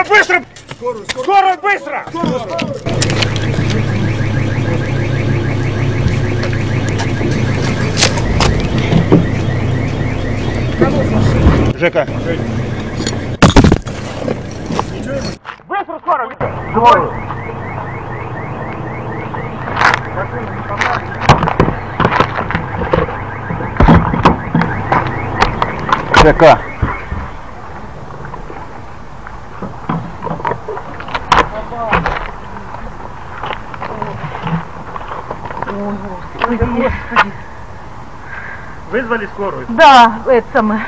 Скоро, быстро! Скоро, быстро! Жека. Быстро, скоро! Живой! Жека. Вызвали скорую. Да, это самое.